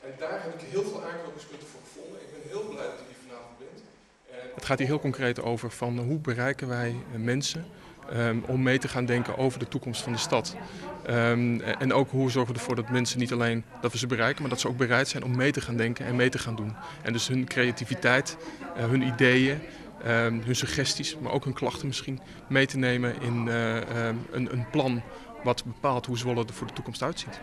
En daar heb ik heel veel aanknopingspunten voor gevonden. Ik ben heel blij dat u die vanavond bent. En Het gaat hier heel concreet over van hoe bereiken wij eh, mensen ehm, om mee te gaan denken over de toekomst van de stad. Ehm, en ook hoe zorgen we ervoor dat mensen niet alleen dat we ze bereiken, maar dat ze ook bereid zijn om mee te gaan denken en mee te gaan doen. En dus hun creativiteit, eh, hun ideeën, ehm, hun suggesties, maar ook hun klachten misschien mee te nemen in eh, een, een plan wat bepaalt hoe Zwolle er voor de toekomst uitziet.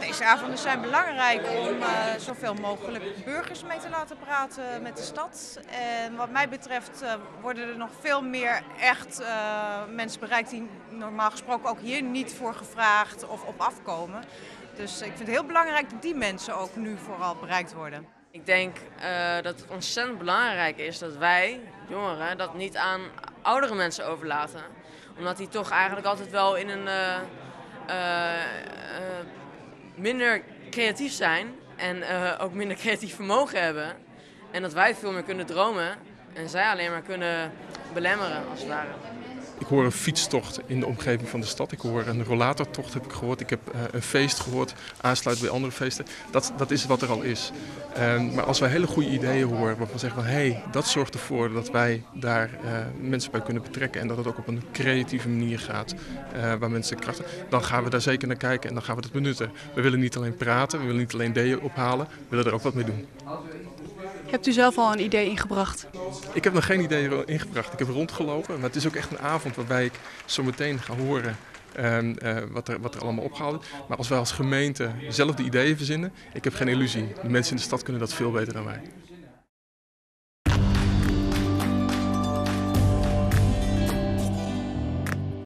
Deze avonden zijn belangrijk om eh, zoveel mogelijk burgers mee te laten praten met de stad. En wat mij betreft eh, worden er nog veel meer echt eh, mensen bereikt die normaal gesproken ook hier niet voor gevraagd of op afkomen. Dus ik vind het heel belangrijk dat die mensen ook nu vooral bereikt worden. Ik denk dat het ontzettend belangrijk is dat wij, jongeren, dat niet aan oudere mensen overlaten. Omdat die toch eigenlijk altijd wel in een minder creatief zijn en eh, ook minder creatief vermogen hebben. En dat wij veel meer kunnen dromen en zij alleen maar kunnen belemmeren, als het ware. Ik hoor een fietstocht in de omgeving van de stad. Ik hoor een rollatortocht heb ik gehoord. Ik heb eh, een feest gehoord, aansluit bij andere feesten. Dat, dat is wat er al is. Ehm, maar als wij hele goede ideeën horen, waarvan zeggen van hé, hey, dat zorgt ervoor dat wij daar eh, mensen bij kunnen betrekken. En dat het ook op een creatieve manier gaat, eh, waar mensen krachten. Dan gaan we daar zeker naar kijken en dan gaan we dat benutten. We willen niet alleen praten, we willen niet alleen ideeën ophalen, we willen er ook wat mee doen. Hebt u zelf al een idee ingebracht? Ik heb nog geen ideeën ingebracht. Ik heb rondgelopen. Maar het is ook echt een avond waarbij ik zo meteen ga horen ehm, eh, wat, er, wat er allemaal opgehaald is. Maar als wij als gemeente zelf de ideeën verzinnen, ik heb geen illusie. De mensen in de stad kunnen dat veel beter dan wij.